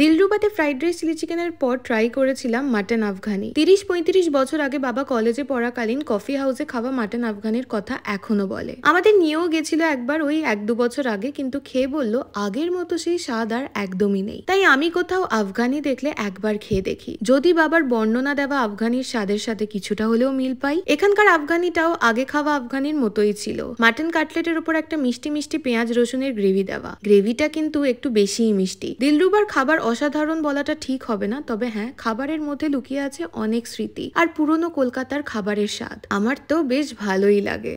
দিলরুবাতে fried rice chilli চিকেনের পর try করেছিলাম মাটন আফগানি। তিরিশ পঁয়ত্রিশ বছর আগে বাবা কলেজে পড়াকালীন কফি হাউসে খাওয়া মাটন আফগানির কথা এখনও বলে। আমাদের নিয়েও গেছিল একবার ওই এক দু বছর আগে, কিন্তু খেয়ে বলল, আগের মতো সেই স্বাদ আর একদমই নেই। তাই আমি কোথাও আফগানি দেখলে একবার খেয়ে দেখি। যদি বাবার বর্ণনা দেওয়া আফগানির স্বাদের সাথে কিছুটা হলেও মিল পাই, এখানকার আফগানিটাও আগে খাওয়া আফগানির মতোই ছিল। মাটন কাটলেটের উপর একটা মিষ্টি মিষ্টি পেঁয়াজ রসুনের গ্রেভি দেওয়া। গ্রেভিটা কিন্তু একটু বেশিই মিষ্টি। দিলরুবার খাবার অসাধারণ বলাটা ঠিক হবে না, তবে হ্যাঁ খাবারের মধ্যে লুকিয়ে আছে অনেক স্মৃতি, আর পুরনো কলকাতার খাবারের স্বাদ। আমার তো বেশ ভালোই লাগে।